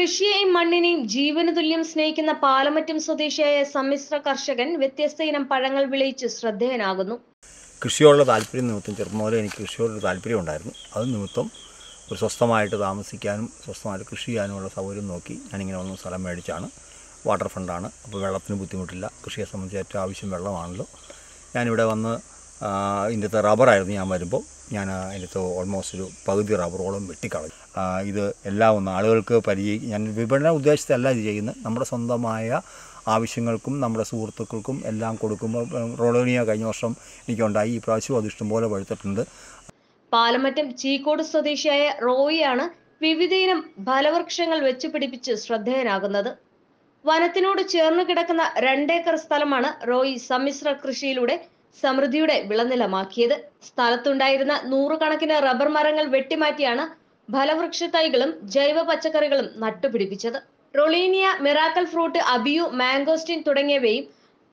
കൃഷിയെയും മണ്ണിനെയും ജീവന് തുല്യം സ്നേഹിക്കുന്ന പാലമറ്റം സ്വദേശിയായ സമ്മിശ്ര കർഷകൻ വ്യത്യസ്ത ഇനം പഴങ്ങൾ വിളയിച്ച് ശ്രദ്ധേയനാകുന്നു. കൃഷിയോടുള്ള താല്പര്യം നിമിത്തം ചെറുപ്പം മുതലേ എനിക്ക് കൃഷിയോടൊരു താല്പര്യം ഉണ്ടായിരുന്നു. അത് നിമിത്തം ഒരു സ്വസ്ഥമായിട്ട് താമസിക്കാനും സ്വസ്ഥമായിട്ട് കൃഷി ചെയ്യാനുമുള്ള സൗകര്യം നോക്കി ഞാനിങ്ങനെ ഒന്ന് സ്ഥലം മേടിച്ചാണ്. വാട്ടർ ഫ്രണ്ടാണ് അപ്പോൾ വെള്ളത്തിന് ബുദ്ധിമുട്ടില്ല. കൃഷിയെ സംബന്ധിച്ച് ഏറ്റവും ആവശ്യം വെള്ളമാണല്ലോ. ഞാനിവിടെ വന്ന് ഇതിന്റെ റബ്ബറായിരുന്നു ഞാൻ വരുമ്പോൾ. ഞാൻ അതിന്റെ ഓൾമോസ്റ്റ് ഒരു പകുതി റബ്ബറോളം വെട്ടിക്കളഞ്ഞു. ഇത് എല്ലാം ഒന്ന് ആളുകൾക്ക് പരിചയ ഞാൻ വിപണന ഉദ്ദേശത്തല്ല ഇത് ചെയ്യുന്നത്. നമ്മുടെ സ്വന്തമായ ആവശ്യങ്ങൾക്കും നമ്മുടെ സുഹൃത്തുക്കൾക്കും എല്ലാം കൊടുക്കുമ്പോൾ റോളോണിയ കഴിഞ്ഞ വർഷം എനിക്കുണ്ടായി. ഈ പ്രാവശ്യം അത് ഇഷ്ടംപോലെ പഴുത്തിട്ടുണ്ട്. പാലമറ്റം ചീക്കോട് സ്വദേശിയായ റോയിയാണ് വിവിധയിനം ഫലവൃക്ഷങ്ങൾ വെച്ച് പിടിപ്പിച്ച് ശ്രദ്ധേയനാകുന്നത്. വനത്തിനോട് ചേർന്ന് കിടക്കുന്ന രണ്ടേക്കർ സ്ഥലമാണ് റോയി സമ്മിശ്ര കൃഷിയിലൂടെ സമൃദ്ധിയുടെ വിളനിലമാക്കിയത്. സ്ഥലത്തുണ്ടായിരുന്ന നൂറുകണക്കിന് റബ്ബർ മരങ്ങൾ വെട്ടിമാറ്റിയാണ് ഫലവൃക്ഷ തൈകളും ജൈവ പച്ചക്കറികളും നട്ടുപിടിപ്പിച്ചത്. Rollinia miracle fruit abiu mangosteen തുടങ്ങിയവയും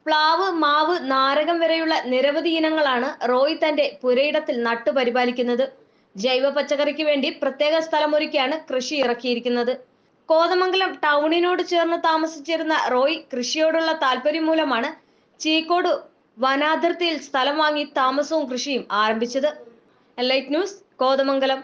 പ്ലാവ് മാവ് നാരകം വരെയുള്ള നിരവധി ഇനങ്ങളാണ് റോയ് തന്റെ പുരയിടത്തിൽ നട്ടുപരിപാലിക്കുന്നത്. ജൈവ പച്ചക്കറിക്ക് വേണ്ടി പ്രത്യേക സ്ഥലമൊരുക്കിയാണ് കൃഷി ഇറക്കിയിരിക്കുന്നത്. കോതമംഗലം ടൗണിനോട് ചേർന്ന് താമസിച്ചിരുന്ന റോയ് കൃഷിയോടുള്ള താല്പര്യം മൂലമാണ് ചീക്കോട് വനാതിർത്തിയിൽ സ്ഥലം വാങ്ങി താമസവും കൃഷിയും ആരംഭിച്ചത് ലൈറ്റ് ന്യൂസ് കോതമംഗലം.